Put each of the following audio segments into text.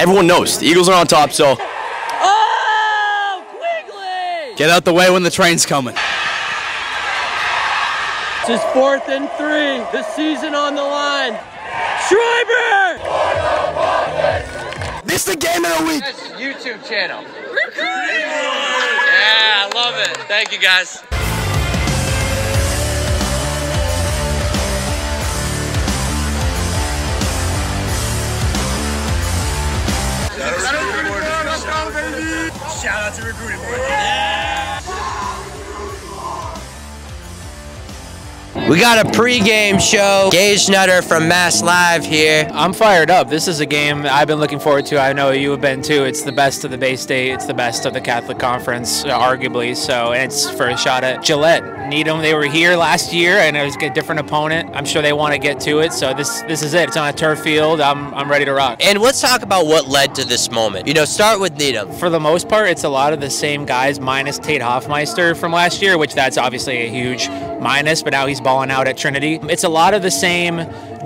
everyone knows the Eagles are on top. So Oh, Quigley! Get out the way when the train's coming. This is fourth and three. The season on the line. Schreiber! This the game of the week. YouTube channel. Yeah, I love it. Thank you guys. Shout out to recruiting board. We got a pre-game show. Gage Nutter from Mass Live here. I'm fired up. This is a game I've been looking forward to. I know you have been too. It's the best of the Bay State. It's the best of the Catholic Conference, arguably. So, it's for a shot at Gillette. Needham. They were here last year, and it was a different opponent. I'm sure they want to get to it. So this this is it. It's on a turf field. I'm I'm ready to rock. And let's talk about what led to this moment. You know, start with Needham. For the most part, it's a lot of the same guys minus Tate Hoffmeister from last year, which that's obviously a huge minus. But now he's balling out at Trinity. It's a lot of the same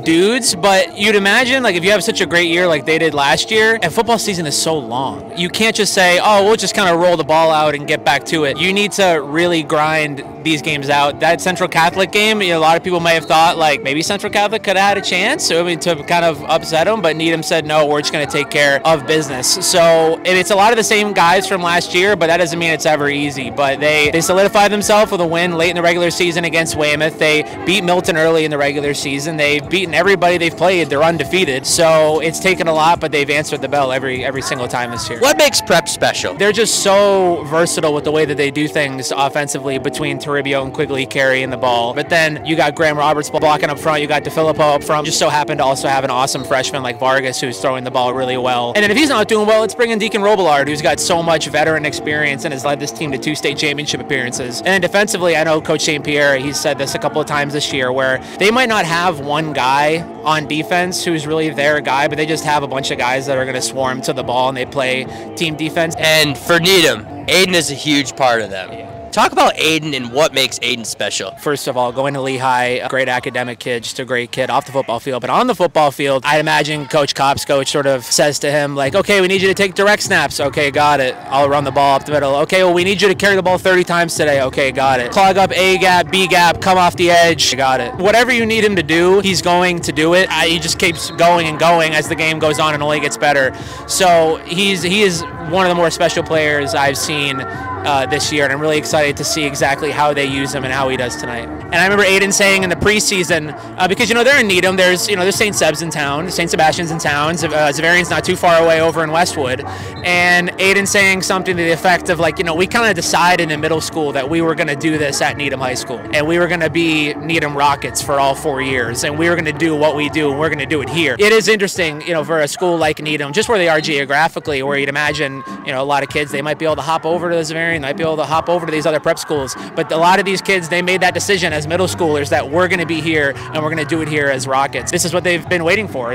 dudes, but you'd imagine like if you have such a great year like they did last year, and football season is so long, you can't just say, oh, we'll just kind of roll the ball out and get back to it. You need to really grind these games out. That Central Catholic game, you know, a lot of people may have thought like maybe Central Catholic could have had a chance, I mean, to kind of upset them, but Needham said no, we're just going to take care of business. So it's a lot of the same guys from last year, but that doesn't mean it's ever easy. But they they solidified themselves with a win late in the regular season against Weymouth. They beat Milton early in the regular season. They've beaten everybody they've played. They're undefeated. So it's taken a lot, but they've answered the bell every every single time this year. What makes prep special? They're just so versatile with the way that they do things offensively between Toribio and Quigley carrying the ball. But then you got Graham Roberts blocking up front. You got DeFilippo up front. Just so happened to also have an awesome freshman like Vargas who's throwing the ball really well. And then if he's not doing well, let's bring in Deacon Robillard who's got so much veteran experience and has led this team to two state championship appearances. And then defensively, I know Coach St. Pierre, he's said this a couple of times this year where they might not have one guy on defense who's really their guy, but they just have a bunch of guys that are going to swarm to the ball and they play team defense. And for Needham, Aiden is a huge part of them. Talk about Aiden and what makes Aiden special. First of all, going to Lehigh, a great academic kid, just a great kid off the football field. But on the football field, I'd imagine Coach Kopsko sort of says to him, like, okay, we need you to take direct snaps. Okay, got it. I'll run the ball up the middle. Okay, well, we need you to carry the ball 30 times today. Okay, got it. Clog up A gap, B gap, come off the edge. Got it. Whatever you need him to do, he's going to do it. I, he just keeps going and going as the game goes on and only gets better. So he's he is one of the more special players I've seen uh, this year, and I'm really excited to see exactly how they use him and how he does tonight. And I remember Aiden saying in the preseason, uh, because you know they're in Needham, there's you know there's St. Seb's in town, St. Sebastian's in town, uh, Xaverian's not too far away over in Westwood, and Aiden saying something to the effect of like, you know, we kind of decided in middle school that we were going to do this at Needham High School, and we were going to be Needham Rockets for all four years, and we were going to do what we do, and we're going to do it here. It is interesting, you know, for a school like Needham, just where they are geographically, where you'd imagine, you know, a lot of kids they might be able to hop over to the Xaverian, they might be able to hop over to these other prep schools, but a lot of these kids they made that decision as middle schoolers that we're going to be here and we're going to do it here as Rockets. This is what they've been waiting for.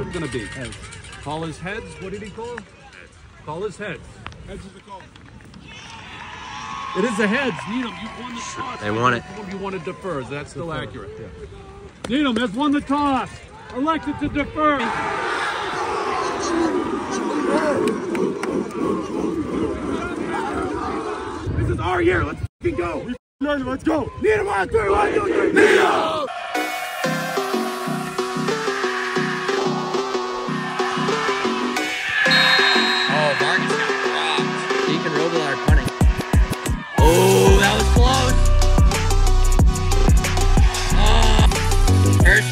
What's gonna be? Call his heads. What did he call? Call his heads. Heads is the call. It is the heads. Needham, you won the toss. They won it. You want to defer. That's still accurate. Needham has won the toss. Elected to defer. This is our year. Let's go. Let's go. Needham on three. One, two, three. Needham.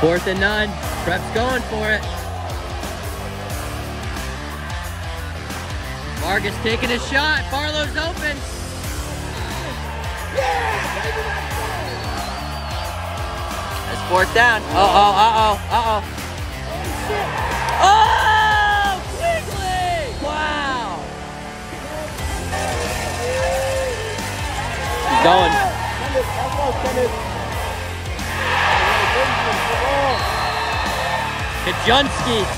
Fourth and nine. Prep's going for it. Vargas taking a shot. Barlow's open. That's fourth down. Uh oh, uh oh, uh oh. Oh! Quigley! Wow! He's going. Kaczynski.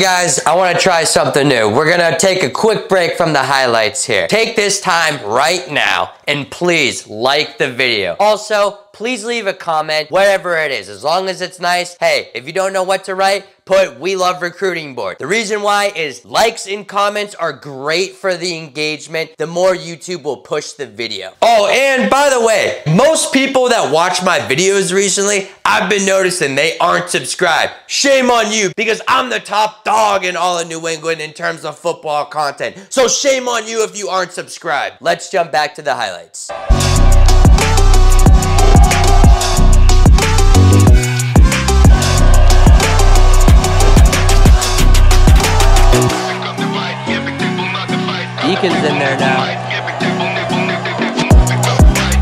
Guys, I want to try something new. We're to take a quick break from the highlights here. Take this time right now and please like the video. Also, please leave a comment, whatever it is, as long as it's nice. Hey, if you don't know what to write, put We Love Recruiting Board. The reason why is likes and comments are great for the engagement. The more YouTube will push the video. Oh, and by the way, most people that watch my videos recently, I've been noticing they aren't subscribed. Shame on you because I'm the top dog in all of New England in terms of football content. So shame on you if you aren't subscribed. Let's jump back to the highlights. Deacon's in there now.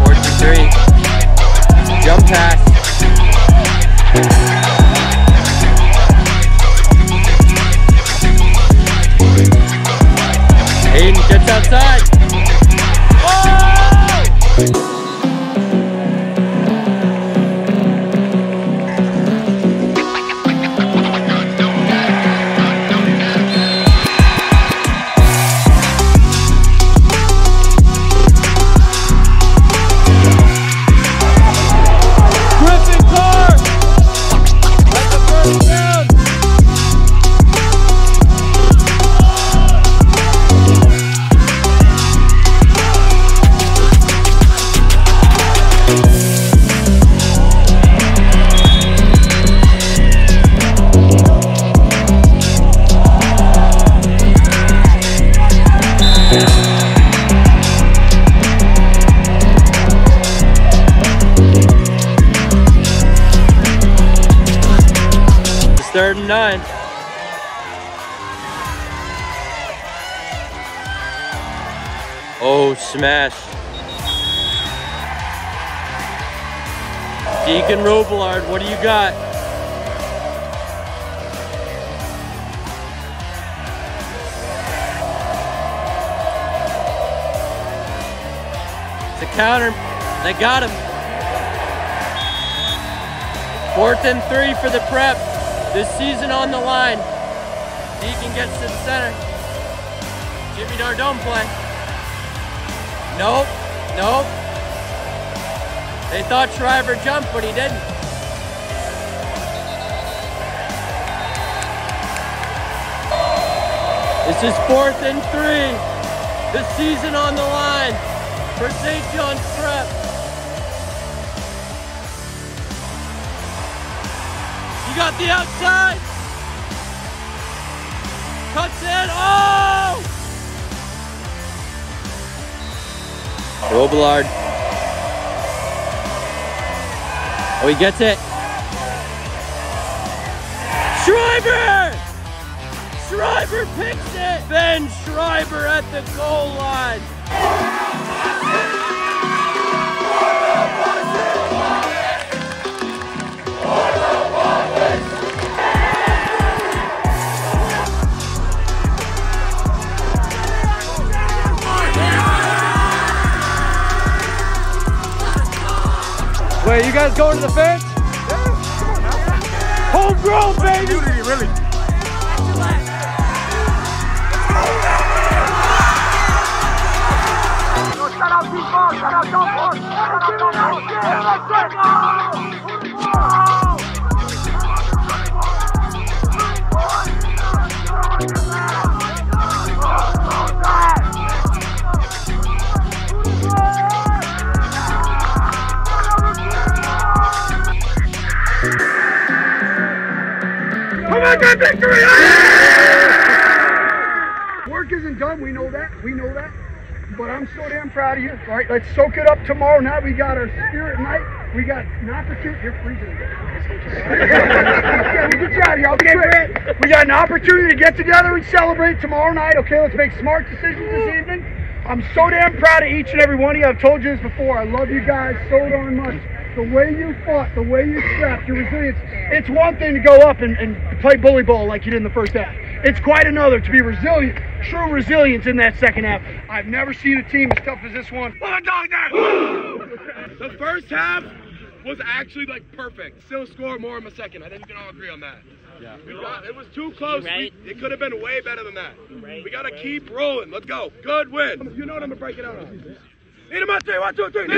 Fourth and three. Jump pass. Aiden gets outside. Smash. Deacon Robillard, what do you got? It's a counter. They got him. Fourth and three for the prep. This season on the line. Deacon gets to the center. Jimmy Nardone play. Nope. Nope. They thought Schreiber jumped, but he didn't. This is fourth and three. The season on the line for St. John's Prep. You got the outside. Cuts in. Oh! Robillard. Oh, he gets it. Schreiber! Schreiber picks it! Ben Schreiber at the goal line. Guys going to the fence? Homegrown, baby! really. Work isn't done. We know that. We know that. But I'm so damn proud of you. All right, let's soak it up tomorrow. Now we got our spirit night. We got an opportunity. You're freezing. yeah, we'll get you out of here. I'll be quick. We got an opportunity to get together and celebrate tomorrow night. Okay, let's make smart decisions this evening. I'm so damn proud of each and every one of you. I've told you this before. I love you guys so darn much. The way you fought, the way you scrapped, your resilience. It's one thing to go up and, and play bully ball like you did in the first half. It's quite another to be resilient, true resilience in that second half. I've never seen a team as tough as this one. The first half was actually like perfect. Still score more in the second. I think we can all agree on that. Yeah. We got, it was too close. We, it could have been way better than that. We got to keep rolling. Let's go. Good win. You know what I'm going to break it out on. Needham on three. One, two, three. Need.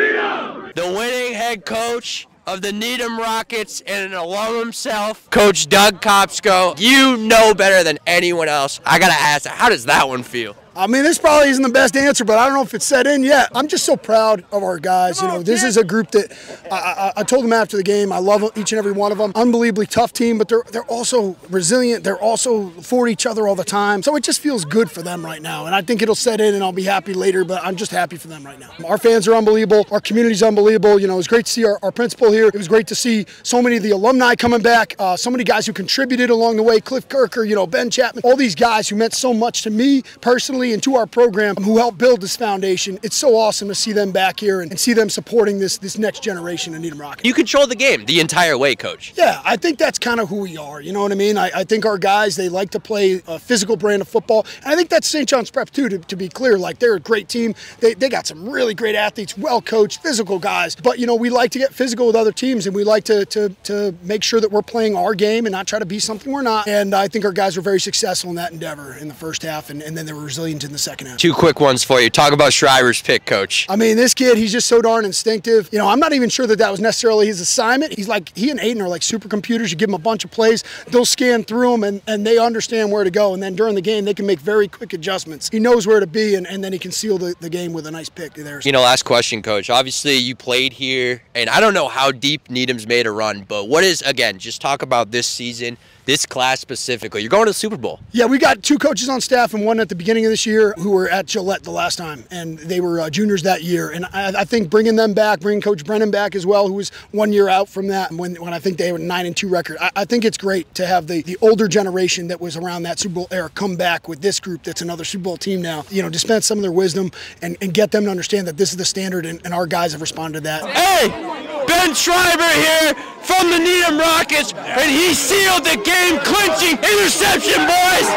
The winning head coach of the Needham Rockets and an alum himself, Coach Doug Kopsko. You know better than anyone else. I gotta ask, how does that one feel? I mean, this probably isn't the best answer, but I don't know if it's set in yet. I'm just so proud of our guys. You know, this is a group that I, I, I told them after the game. I love each and every one of them. Unbelievably tough team, but they're they're also resilient. They're also for each other all the time. So it just feels good for them right now, and I think it'll set in, and I'll be happy later. But I'm just happy for them right now. Our fans are unbelievable. Our community's unbelievable. You know, it was great to see our, our principal here. It was great to see so many of the alumni coming back. Uh, so many guys who contributed along the way. Cliff Kirker, you know, Ben Chapman, all these guys who meant so much to me personally and to our program who helped build this foundation. It's so awesome to see them back here and, and see them supporting this this next generation of Needham Rockets. You control the game the entire way, Coach. Yeah, I think that's kind of who we are. You know what I mean? I, I think our guys, they like to play a physical brand of football. And I think that's St. John's Prep, too, to, to be clear. Like, they're a great team. They, they got some really great athletes, well coached, physical guys. But, you know, we like to get physical with other teams and we like to, to, to make sure that we're playing our game and not try to be something we're not. And I think our guys were very successful in that endeavor in the first half, and, and then they were resilient in the second half. Two quick ones for you. Talk about Schreiber's pick, Coach. I mean, this kid, he's just so darn instinctive. You know, I'm not even sure that that was necessarily his assignment. He's like, he and Aiden are like supercomputers. You give them a bunch of plays, they'll scan through them and, and they understand where to go. And then during the game, they can make very quick adjustments. He knows where to be, and, and then he can seal the, the game with a nice pick there. You know, last question, Coach. Obviously, you played here, and I don't know how deep Needham's made a run, but what is, again, just talk about this season. This class specifically. You're going to the Super Bowl. Yeah, we got two coaches on staff and one at the beginning of this year who were at Gillette the last time, and they were uh, juniors that year. And I, I, think bringing them back, bringing Coach Brennan back as well, who was one year out from that when, when I think they were nine and two record. I, I think it's great to have the, the older generation that was around that Super Bowl era come back with this group that's another Super Bowl team now. You know, dispense some of their wisdom and, and get them to understand that this is the standard, and, and our guys have responded to that. Hey, Ben Schreiber here from the Needham Rockets, and he sealed the game clinching interception, boys.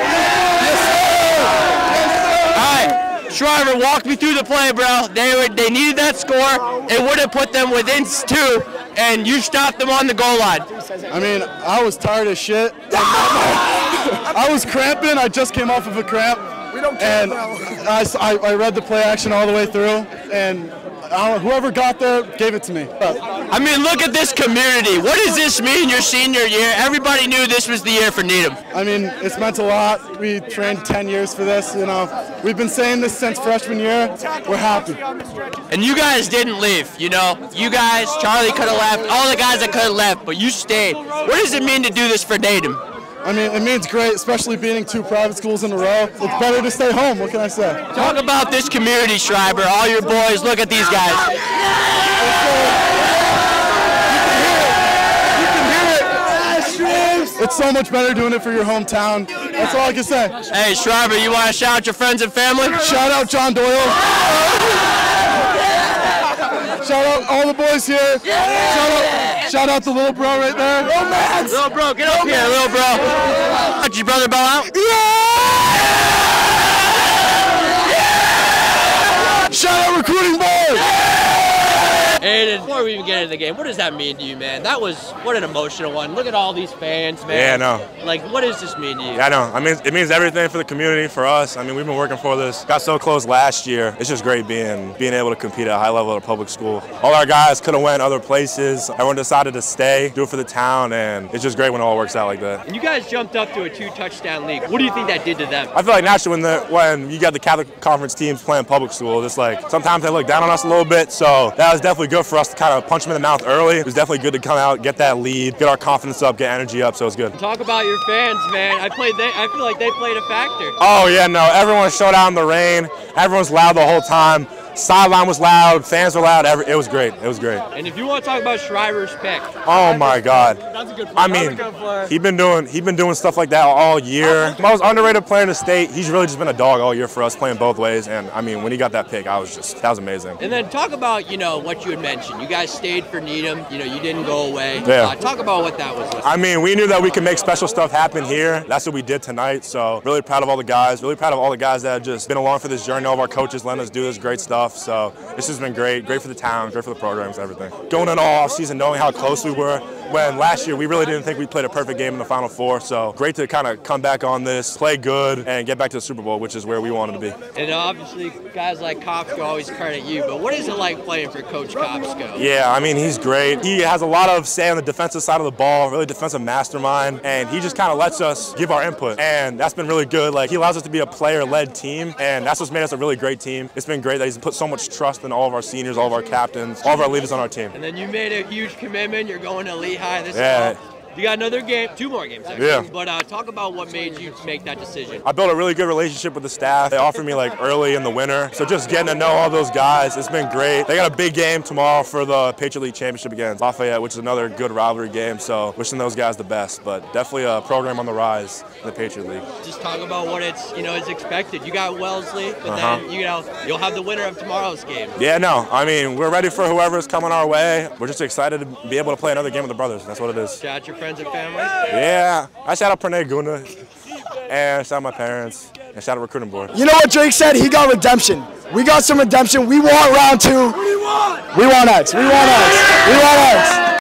All right, Schreiber, walk me through the play, bro. They were, they needed that score. It would have put them within two, and you stopped them on the goal line. I mean, I was tired as shit. I was cramping. I just came off of a cramp. We don't care, and I, I, I read the play action all the way through, and whoever got there gave it to me. I mean, look at this community. What does this mean your senior year? Everybody knew this was the year for Needham. I mean, it's meant a lot. We trained 10 years for this, you know. We've been saying this since freshman year. We're happy. And you guys didn't leave, you know. You guys, Charlie could have left, all the guys that could have left, but you stayed. What does it mean to do this for Needham? I mean, it means great, especially beating two private schools in a row. It's better to stay home. What can I say? Talk about this community, Schreiber. All your boys, look at these guys. You can hear it. You can hear it. It's so much better doing it for your hometown. That's all I can say. Hey, Schreiber, you want to shout out your friends and family? Shout out John Doyle. Shout out all the boys here. Yeah. Shout out, shout out the little bro right there. Romance. Little bro, get up here, little bro. Did your brother bow out? Yeah. yeah. Shout out recruiting board. Yeah. And before we even get into the game, what does that mean to you, man? That was what an emotional one. Look at all these fans, man. Yeah, I know. Like, what does this mean to you? Yeah, I know. I mean, it means everything for the community, for us. I mean, we've been working for this. Got so close last year. It's just great being being able to compete at a high level at a public school. All our guys could have went other places. Everyone decided to stay, do it for the town, and it's just great when it all works out like that. And you guys jumped up to a two-touchdown league. What do you think that did to them? I feel like naturally when the when you got the Catholic Conference teams playing public school, it's like sometimes they look down on us a little bit. So that was definitely good for us to kind of punch them in the mouth early. It was definitely good to come out, get that lead, get our confidence up, get energy up, so it's good. Talk about your fans, man. I played. They, I feel like they played a factor. Oh yeah, no. Everyone showed out in the rain. Everyone's loud the whole time. Sideline was loud, fans were loud. Every, it was great. It was great. And if you want to talk about Schreiber's pick, oh my God, that's a good. Play. I mean, he's been doing he been doing stuff like that all year. Most underrated player in the state. He's really just been a dog all year for us, playing both ways. And I mean, when he got that pick, I was just that was amazing. And then talk about you know what you had mentioned. You guys stayed for Needham. You know, you didn't go away. Yeah. Uh, talk about what that was. Like. I mean, we knew that we could make special stuff happen here. That's what we did tonight. So really proud of all the guys. Really proud of all the guys that have just been along for this journey. All of our coaches letting us do this great stuff. So this has been great, great for the town, great for the programs, everything. Going in all off season, knowing how close we were, when last year we really didn't think we played a perfect game in the Final Four. So great to kind of come back on this, play good, and get back to the Super Bowl, which is where we wanted to be. And obviously, guys like Kopsko always credit you, but what is it like playing for Coach Kopsko? Yeah, I mean, he's great. He has a lot of say on the defensive side of the ball, really defensive mastermind, and he just kind of lets us give our input, and that's been really good. Like, he allows us to be a player-led team, and that's what's made us a really great team. It's been great that he's put so much trust in all of our seniors, all of our captains, all of our leaders on our team. And then you made a huge commitment. You're going to Lehigh this yeah. fall. You got another game, two more games actually. Yeah. But uh, talk about what made you make that decision. I built a really good relationship with the staff. They offered me like early in the winter, so just getting to know all those guys, it's been great. They got a big game tomorrow for the Patriot League Championship against Lafayette, which is another good rivalry game. So wishing those guys the best, but definitely a program on the rise in the Patriot League. Just talk about what it's you know is expected. You got Wellesley, but uh-huh. then you know you'll have the winner of tomorrow's game. Yeah, no, I mean we're ready for whoever's coming our way. We're just excited to be able to play another game with the brothers. That's what it is. Out your friends and family. Yeah, I shout out Pranay Guna, and shout out my parents, and shout out recruiting board. You know what Drake said? He got redemption. We got some redemption. We want round two. We want. We want X. We want X. We want X.